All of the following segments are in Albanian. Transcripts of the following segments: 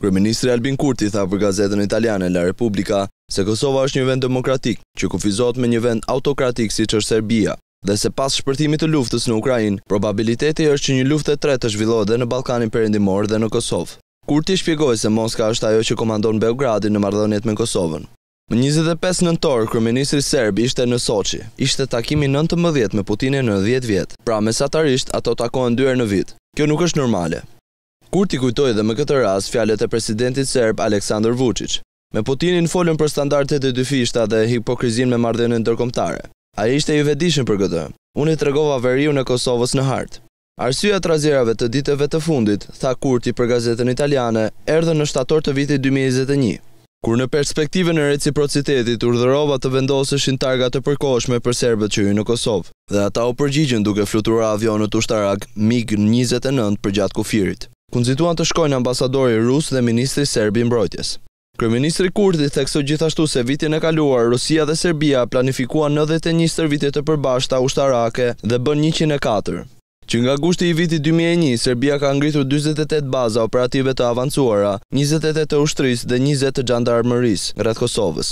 Kryeministri Albin Kurti tha për gazetën italiane La Repubblica se Kosova është një vend demokratik që kufizohet me një vend autokratik siç është Serbia dhe se pas shpërthimit të luftës në Ukrainë, probabiliteti është që një luftë e tretë të zhvillohet edhe në Ballkanin Perëndimor dhe në Kosovë. Kurti shpjegoi se Moska është ajo që komandon Beogradin në marrëdhëniet me Kosovën. Më njëzet e pesë nëntor, kryeministri serb ishte në Soçi. Ishte takimi i nëntëmbëdhjetë me Putinin në dhjetë vjet. Pra, mesatarisht, ato takohen dy herë në vit. Kjo nuk është normale. Kurti kujtoi dhe me këtë rast fjalët e presidentit serb Aleksandër Vuçiç. Me Putinin folëm për standardet e dyfishta dhe hipokrizinë me marrëdhëniet ndërkombëtare. Ai ishte i vetëdijshëm për këtë. Unë i tregova veriun e Kosovës në hartë. Arsyeja e trazirave të ditëve të fundit, tha Kurti për gazetën italiane, erdhën në shtator të vitit dy mijë e njëzet e një. Kur në perspektivën e reciprocitetit urdhërova të vendoseshin targa të përkohshme për serbët që hyjnë në Kosovë, dhe ata u përgjigjën duke fluturuar avionët ushtarakë MiG njëzet e nëntë përgjatë kufirit, ku nxituan të shkojnë ambasadori rus dhe ministri serb i Mbrojtjes. Kryeministri Kurti theksoi gjithashtu se vitin e kaluar Rusia dhe Serbia planifikuan nëntëdhjetë e një stërvitje të përbashkëta ushtarake dhe bënë njëqind e katër. Që nga gushti i vitit dy mijë e një, Serbia ka ngritur dyzet e tetë baza operative të avancuara, njëzet e tetë të ushtrisë dhe njëzet të xhandarmërisë, rreth Kosovës.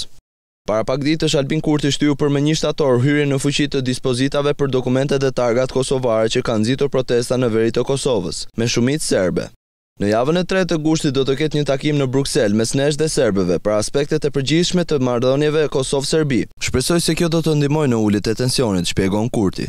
Para pak ditësh, Albin Kurti shtyu për më një shtator hyrjen në fuqi të dispozitave për dokumentet dhe targat kosovare që kanë nxitur protesta në veri të Kosovës, me shumicë serbe. Në javën e tretë të gushtit do të ketë një takim në Bruksel mes nesh dhe serbëve për aspektet e përgjithshme të marrëdhënieve Kosovë-Serbi. Shpresoj se kjo do të ndihmojë në uljen e tensionit, shpjegon Kurti.